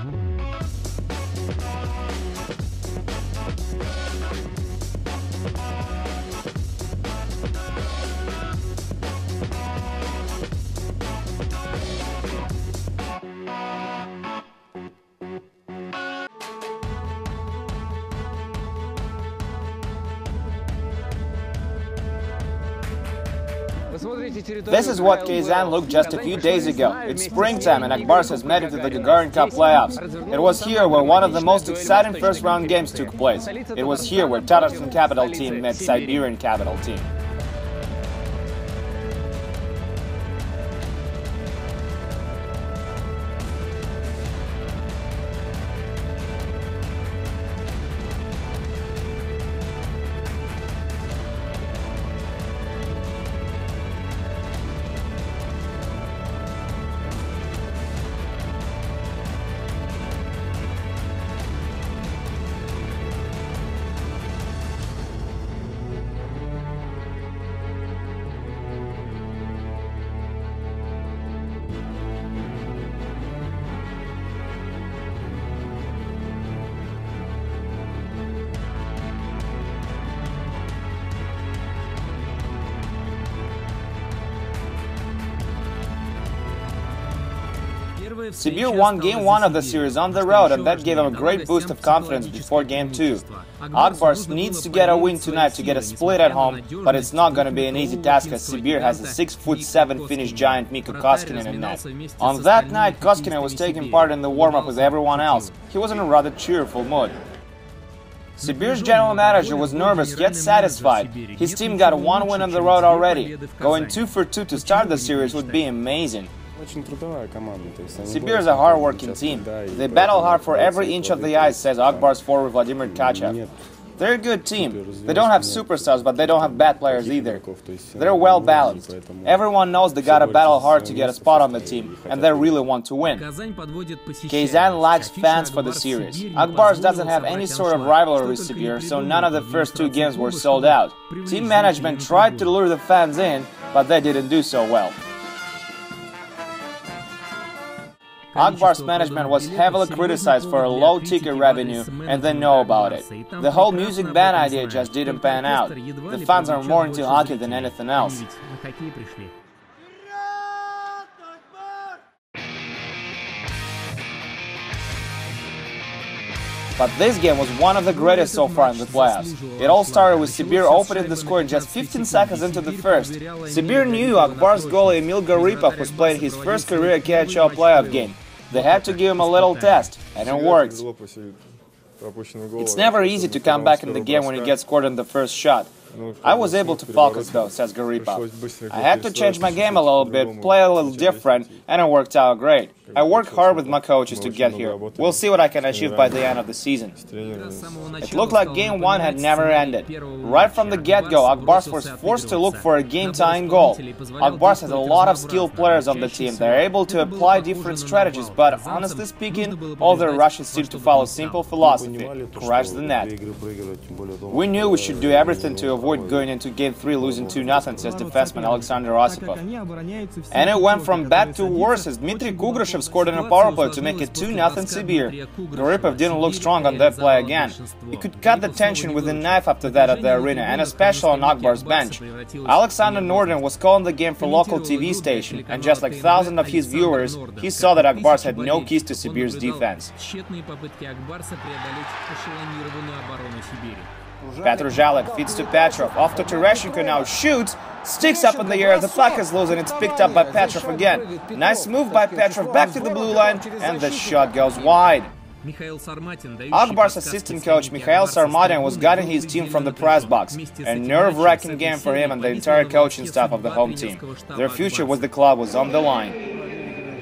Mm-hmm. This is what Kazan looked just a few days ago. It's springtime and Ak Bars has made it to the Gagarin Cup playoffs. It was here where one of the most exciting first round games took place. It was here where Tatarstan capital team met Siberian capital team. Sibir won game one of the series on the road and that gave him a great boost of confidence before game two. Ak Bars needs to get a win tonight to get a split at home, but it's not going to be an easy task as Sibir has a 6 foot 7 Finnish giant Mikko Koskinen in net. On that night, Koskinen was taking part in the warm-up with everyone else. He was in a rather cheerful mood. Sibir's general manager was nervous yet satisfied. His team got one win on the road already. Going 2 for 2 to start the series would be amazing. Sibir is a hard-working team. They battle hard for every inch of the ice, says Ak Bars' forward Vladimir Tkachev. They're a good team. They don't have superstars, but they don't have bad players either. They're well balanced. Everyone knows they gotta battle hard to get a spot on the team, and they really want to win. Kazan lacks fans for the series. Ak Bars doesn't have any sort of rivalry with Sibir, so none of the first two games were sold out. Team management tried to lure the fans in, but they didn't do so well. Ak Bars' management was heavily criticized for a low ticket revenue and they know about it. The whole music ban idea just didn't pan out. The fans are more into hockey than anything else. But this game was one of the greatest so far in the playoffs. It all started with Sibir opening the score just 15 seconds into the first. Sibir knew Ak Bars' goalie Emil Garipov was playing his first career KHL playoff game. They had to give him a little test, and it worked. It's never easy to come back in the game when you get scored on the first shot. I was able to focus though, says Garipov. I had to change my game a little bit, play a little different, and it worked out great. I worked hard with my coaches to get here. We'll see what I can achieve by the end of the season. It looked like game one had never ended. Right from the get-go, Ak Bars was forced to look for a game-tying goal. Ak Bars has a lot of skilled players on the team. They're able to apply different strategies, but honestly speaking, all their rushes seem to follow simple philosophy, crush the net. We knew we should do everything to avoid going into game three losing 2-0, says defenseman Alexander Osipov. And it went from bad to worse as Dmitry Scored in a power play to make it 2-0 Sibir. Garipov didn't look strong on that play again. He could cut the tension with a knife after that at the arena, and especially on Ak Bars' bench. Alexander Norden was calling the game for local TV station, and just like thousands of his viewers, he saw that Ak Bars had no keys to Sibir's defense. Petrozhalek feeds to Petrov, off to Tereshchenko now, shoots, sticks up in the air, the puck is loose and it's picked up by Petrov again. Nice move by Petrov back to the blue line, and the shot goes wide. Ak Bars' assistant coach Mikhail Sarmatin was guiding his team from the press box. A nerve-wracking game for him and the entire coaching staff of the home team. Their future with the club was on the line.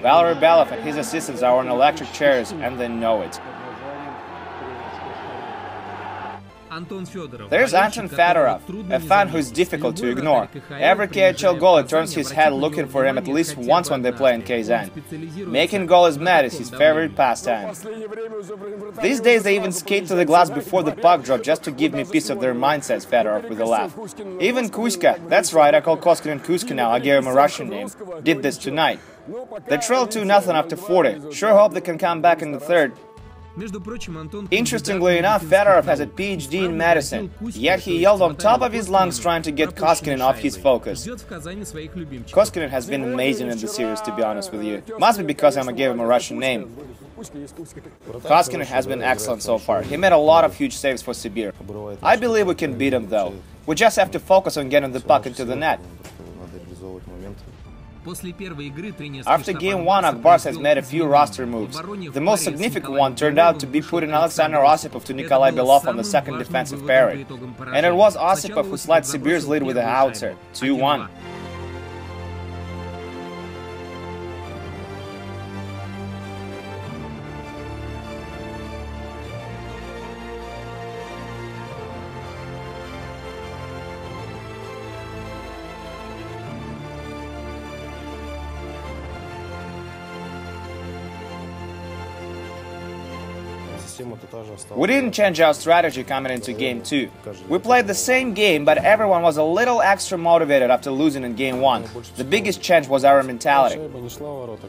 Valery Belov and his assistants are on electric chairs and they know it. There's Anton Fedorov, a fan who's difficult to ignore. Every KHL goalie turns his head looking for him at least once when they play in Kazan. Making goalies mad is his favorite pastime. These days they even skate to the glass before the puck drop just to give me peace of their mind, says Fedorov with a laugh. Even Kuzka, that's right, I call Koskinen Kuska now, I gave him a Russian name, did this tonight. They trailed 2 0 after 40. Sure hope they can come back in the third. Interestingly enough, Fedorov has a PhD in medicine, yet he yelled on top of his lungs trying to get Koskinen off his focus. Koskinen has been amazing in the series, to be honest with you. Must be because I gave him a Russian name. Koskinen has been excellent so far. He made a lot of huge saves for Sibir. I believe we can beat him though. We just have to focus on getting the puck into the net. After game one, Ak Bars has made a few roster moves. The most significant one turned out to be putting Alexander Osipov to Nikolai Belov on the second defensive pairing. And it was Osipov who slid Sibir's lead with a howitzer, 2-1. We didn't change our strategy coming into game 2. We played the same game, but everyone was a little extra motivated after losing in game 1. The biggest change was our mentality.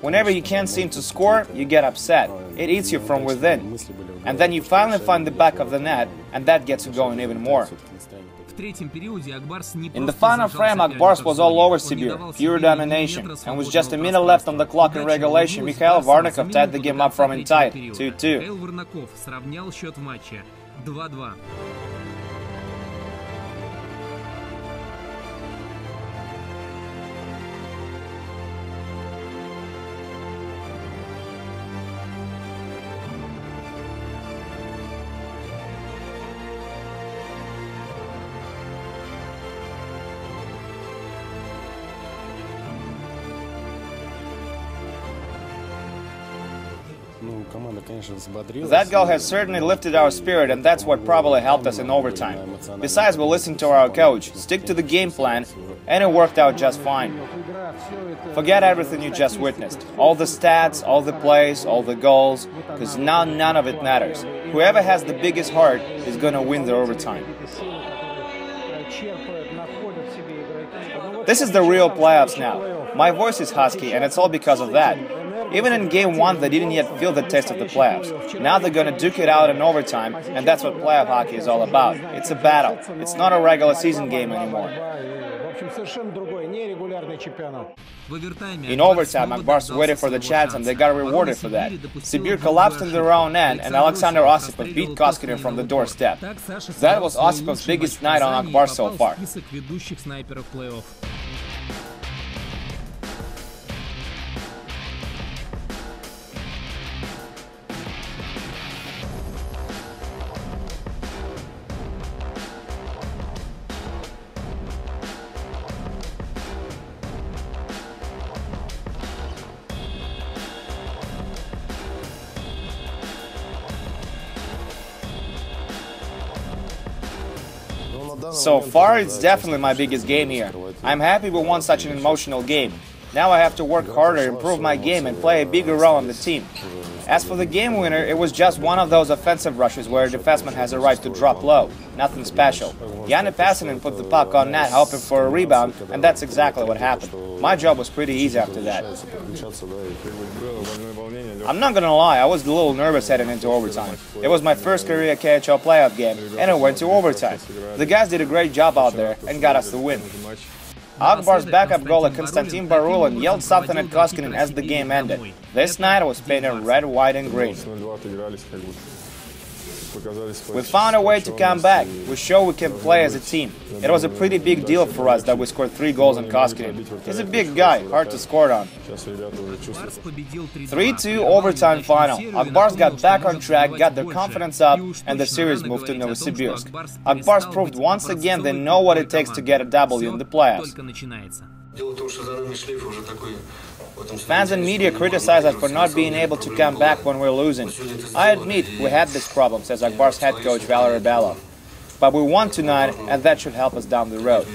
Whenever you can't seem to score, you get upset. It eats you from within. And then you finally find the back of the net, and that gets you going even more. In the final frame, Ak Bars was all over Sibir, pure domination, and with just a minute left on the clock in regulation, Mikhail Varnakov tied the game up from in tight, 2-2. That goal has certainly lifted our spirit, and that's what probably helped us in overtime. Besides, we listened to our coach, stick to the game plan, and it worked out just fine. Forget everything you just witnessed. All the stats, all the plays, all the goals, because now none of it matters. Whoever has the biggest heart is going to win the overtime. This is the real playoffs now. My voice is husky, and it's all because of that. Even in game one, they didn't yet feel the taste of the playoffs. Now they're going to duke it out in overtime, and that's what playoff hockey is all about. It's a battle. It's not a regular season game anymore. In overtime, Ak Bars waited for the chance and they got rewarded for that. Sibir collapsed in their own end and Alexander Osipov beat Koskinen from the doorstep. That was Osipov's biggest night on Akbar so far. So far, it's definitely my biggest game here. I'm happy we won such an emotional game. Now I have to work harder, improve my game, and play a bigger role on the team. As for the game winner, it was just one of those offensive rushes where a defenseman has a right to drop low. Nothing special. Janne Pesonen put the puck on net hoping for a rebound, and that's exactly what happened. My job was pretty easy after that. I'm not gonna lie, I was a little nervous heading into overtime. It was my first career KHL playoff game, and it went to overtime. The guys did a great job out there and got us the win. Ak Bars' backup goalie Konstantin Barulin yelled something at Koskinen as the game ended. This night was painted red, white and green. We found a way to come back. We show we can play as a team. It was a pretty big deal for us that we scored three goals on Koskinen. He's a big guy, hard to score on. 3-2 overtime final. Ak Bars got back on track, got their confidence up, and the series moved to Novosibirsk. Ak Bars proved once again they know what it takes to get a W in the playoffs. Fans and media criticize us for not being able to come back when we're losing. I admit we had this problem, says Ak Bars' head coach Valery Belov. But we won tonight and that should help us down the road.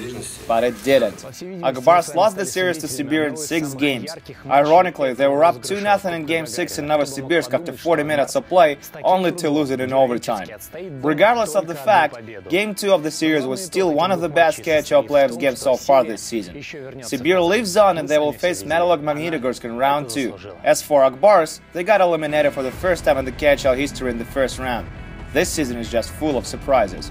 But it didn't. Ak Bars lost the series to Sibir in six games. Ironically, they were up 2-0 in Game 6 in Novosibirsk after 40 minutes of play, only to lose it in overtime. Regardless of the fact, Game 2 of the series was still one of the best KHL playoffs games so far this season. Sibir lives on and they will face Metallurg Magnitogorsk in round 2. As for Ak Bars, they got eliminated for the first time in the KHL history in the first round. This season is just full of surprises.